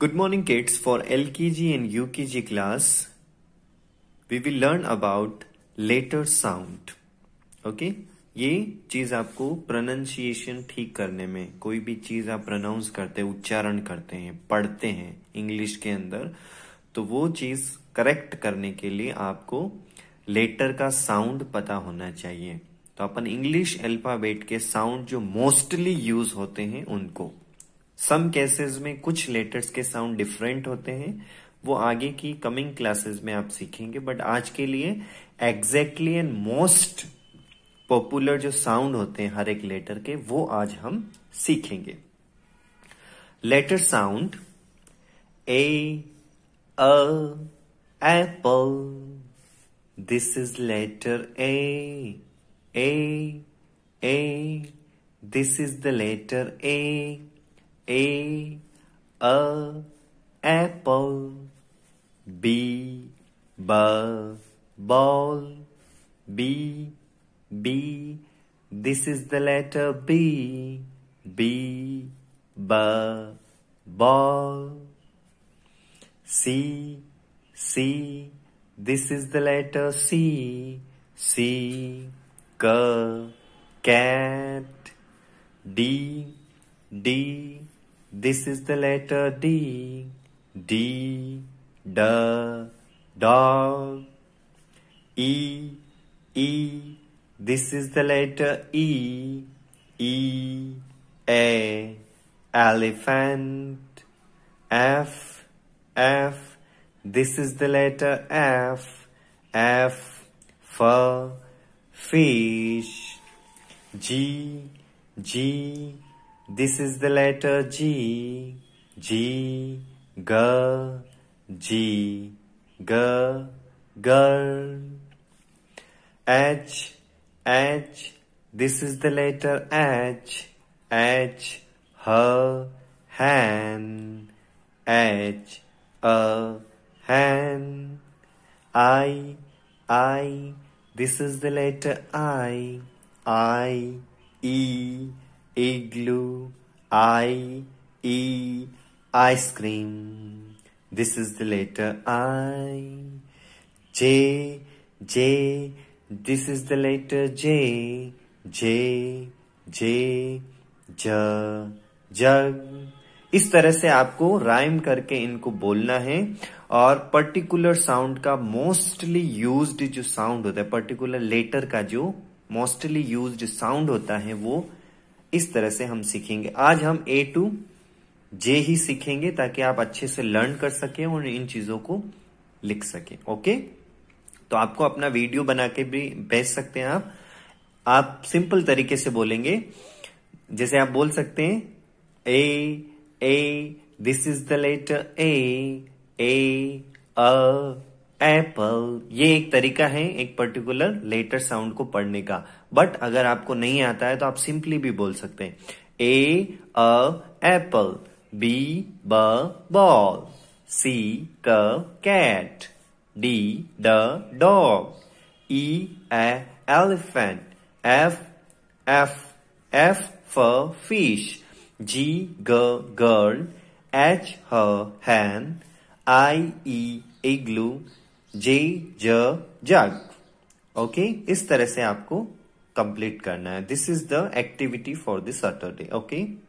Good morning kids. For LKG and UKG class, we will learn about letter sound. Okay? ये चीज़ आपको pronunciation ठीक करने में कोई भी चीज़ आप प्रोनाउंस करते हैं उच्चारण करते हैं पढ़ते हैं इंग्लिश के अंदर तो वो चीज़ करेक्ट करने के लिए आपको लेटर का साउंड पता होना चाहिए तो अपन इंग्लिश अल्फ़ाबेट के साउंड जो मोस्टली यूज़ होते हैं उनको सम केसेस में कुछ लेटर्स के साउंड डिफरेंट होते हैं। वो आगे की कमिंग क्लासेस में आप सीखेंगे। बट आज के लिए एग्जैक्टली एंड मोस्ट पॉपुलर जो साउंड होते हैं हर एक लेटर के, वो आज हम सीखेंगे। Letter sound A apple this is letter A A A this is the letter A A, A, apple. B, B, ball. B, B, this is the letter B. B, B, ball. C, C, this is the letter C. C, C, cat. D, D, this is the letter D. D, D, dog. E, E, this is the letter E. E, A, elephant. F, F, this is the letter F. F, for fish. G, G, this is the letter G. G. G. G. G. Girl. H. H. This is the letter H. H. Her. Hand. H. A. Hand. I. I. This is the letter I. I. E igloo, I, E, ice cream. This is the letter I. J, J, this is the letter J. J, J, J, jug. इस तरह से आपको rhyme करके इनको बोलना है और particular sound का मोस्टली यूज्ड जो साउंड होता है पर्टिकुलर लेटर का जो मोस्टली यूज्ड साउंड होता है वो इस तरह से हम सीखेंगे। आज हम ए टू जे ही सीखेंगे ताकि आप अच्छे से लर्न कर सके और इन चीज़ों को लिख सके ओके तो आपको अपना वीडियो बना के भी भेज सकते हैं आप। आप सिंपल तरीके से बोलेंगे। जैसे आप बोल सकते हैं A A this is the letter A A a apple ये एक तरीका है, एक पर्टिकुलर लेटर साउंड को पढ़ने का। बट अगर आपको नहीं आता है तो आप सिंपली भी बोल सकते हैं। A a apple B b ball C c cat D d dog E e elephant F F F f fish G g girl H Hahn I E igloo J, ज, जग। ओके इस तरह से आपको complete करना है. This is the activity for this Saturday okay